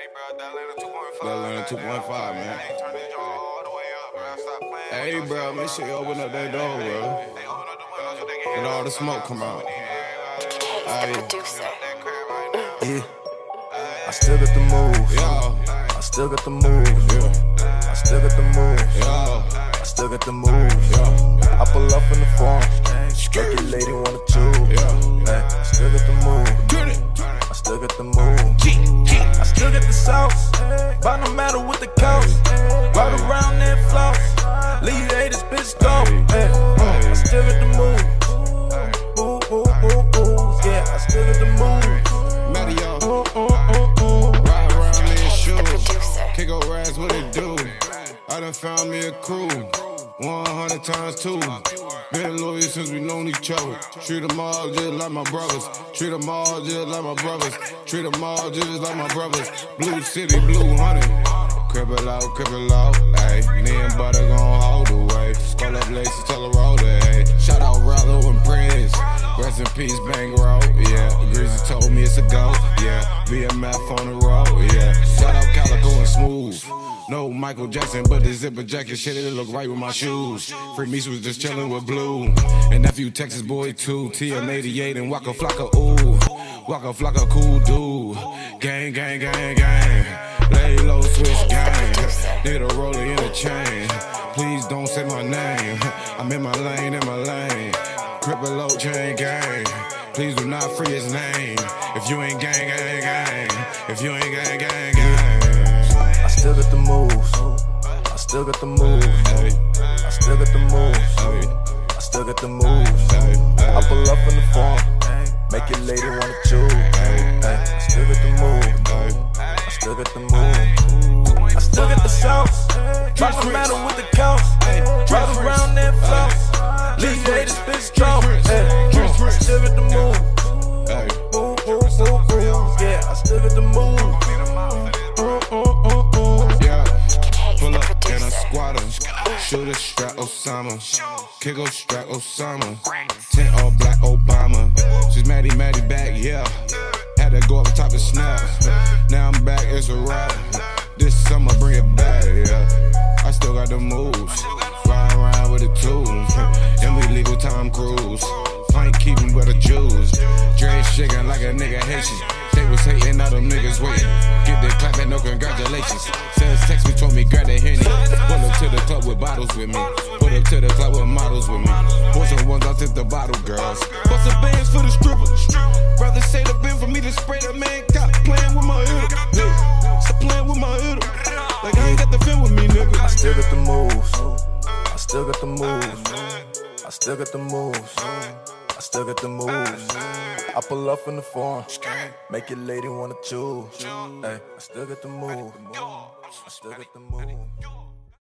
That Atlanta 2.5, man. Hey, bro, make sure you open up that door, bro. Let all the smoke come out. Hey. Yeah. I still got the moves. Yeah, I still got the moves. yeah, I still got the moves. yeah, I still got the moves. yeah. I pull up in the farm. Make your lady wanna choose. Yeah. Hey, I still got the move. Get it. I still got the move. I still get the sauce. But no matter what the cost. Right around that floss. Leave you haters bitch go. Hey, uh, I still got the move. Ooh, ooh, ooh, ooh. Yeah, I still got the move. Mario, Ooh, ooh, ooh, ooh. ride around me in shoes. Kick up rags, what it do? I done found me a crew. 100 times two. Been loyal since we known each other. Treat them all just like my brothers. Treat them all just like my brothers. Treat them all just like my brothers. Blue City, Blue Honey. Cripple out, cripple out, ayy. Me and Butter gon' hold away. Skull up laces, tell her roll ayy. Shout out Rollo and Prince. Rest in peace, Bang Roll, yeah. Greasy told me it's a go, yeah. BMF on the road, yeah. Shout out Calico and Smooth. No Michael Jackson, but the zipper jacket shit, it look right with my shoes. Free Meese was just chillin' with Blue. And nephew Texas boy too. TM88 and Waka Flocka, ooh. Waka Flocka, cool dude. Gang, gang, gang, gang. Lay low, switch gang. Need a roller in a chain. Please don't say my name. I'm in my lane, in my lane. Cripple low chain gang. Please do not free his name. If you ain't gang, gang, gang. If you ain't gang, gang, gang. I still got the moves. I still got the moves. I still got the moves. I still got the moves. I pull up in the farm. Make your lady wanna choose. I still got the move. I still got the move. I still got the sauce. But no matter what the cost. Right around Shooter strap Osama. Kick Kiggle strap Osama. Tint all black Obama. She's Maddie, Maddie back, yeah. Had to go up top and snap. Now I'm back, it's a wrap. This summer, bring it back, yeah. I still got the moves. Ride around with the tools. And we legal Tom Cruise. Pint keeping with the Jews. Dre shaking like a nigga Haitian. They was hating, now them niggas waiting. Get that clap and no congratulations. Says text me, told me grab that henny. Pull up to the club with bottles with me. Put up to the club with models with me. Pour some ones, I'll the bottle, girls. Bust some bands for the strippers. Brother say the bin for me to spray the man. Got playing with my hitter. Hey, stop playing with my hitter. Like I ain't got the fin with me, nigga. I still got the moves. I still got the moves. I still got the moves. I still got the moves. I pull up in the farm. Make your lady wanna choose. Hey, I still got the move. I still got the move.